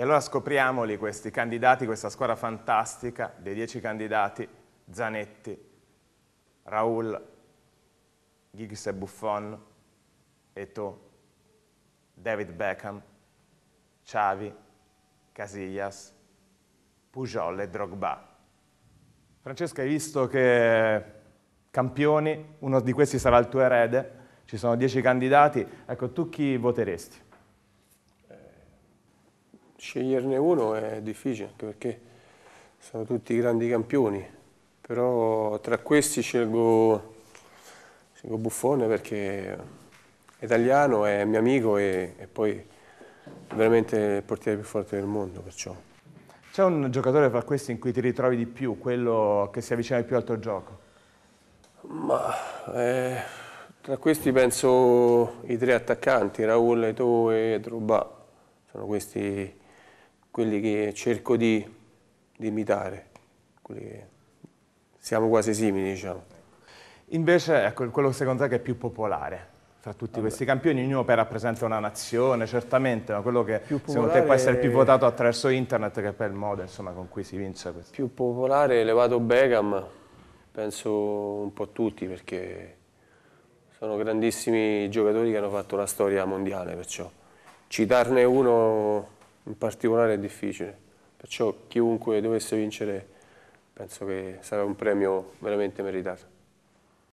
E allora scopriamoli questi candidati, questa squadra fantastica dei dieci candidati, Zanetti, Raul, Giggs e Buffon, Eto'o, David Beckham, Xavi, Casillas, Pujol e Drogba. Francesca, hai visto che campioni, uno di questi sarà il tuo erede, ci sono dieci candidati, ecco tu chi voteresti? Sceglierne uno è difficile, anche perché sono tutti grandi campioni, però tra questi scelgo, scelgo Buffone perché è italiano, è mio amico e, e poi è veramente il portiere più forte del mondo. Perciò. C'è un giocatore fra questi in cui ti ritrovi di più, quello che si avvicina di più al tuo gioco? Ma, eh, tra questi penso i tre attaccanti, Raul, Eto'o e Drogba. Sono questi quelli che cerco di, di imitare, quelli che siamo quasi simili, diciamo. Invece, ecco, quello secondo te che è più popolare fra tutti Vabbè. questi campioni, ognuno poi rappresenta una nazione, certamente, ma quello che secondo te può essere più votato attraverso internet che per il modo insomma, con cui si vince questo. Più popolare, elevato Beckham, penso un po' tutti, perché sono grandissimi giocatori che hanno fatto la storia mondiale, perciò citarne uno in particolare è difficile, perciò chiunque dovesse vincere penso che sarà un premio veramente meritato.